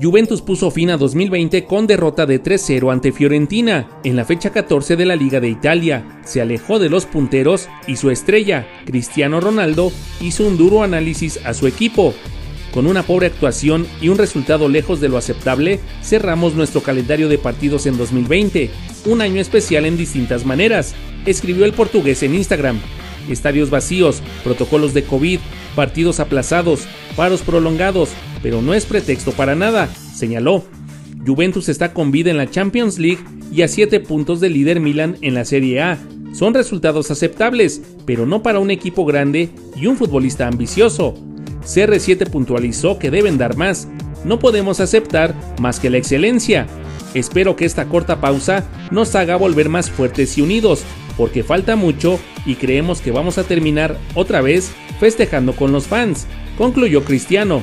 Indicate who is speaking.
Speaker 1: Juventus puso fin a 2020 con derrota de 3-0 ante Fiorentina en la fecha 14 de la Liga de Italia. Se alejó de los punteros y su estrella, Cristiano Ronaldo, hizo un duro análisis a su equipo. Con una pobre actuación y un resultado lejos de lo aceptable, cerramos nuestro calendario de partidos en 2020, un año especial en distintas maneras, escribió el portugués en Instagram. Estadios vacíos, protocolos de COVID, partidos aplazados, paros prolongados, pero no es pretexto para nada, señaló. Juventus está con vida en la Champions League y a 7 puntos del líder Milan en la Serie A. Son resultados aceptables, pero no para un equipo grande y un futbolista ambicioso. CR7 puntualizó que deben dar más. No podemos aceptar más que la excelencia. Espero que esta corta pausa nos haga volver más fuertes y unidos, porque falta mucho y creemos que vamos a terminar otra vez festejando con los fans, concluyó Cristiano.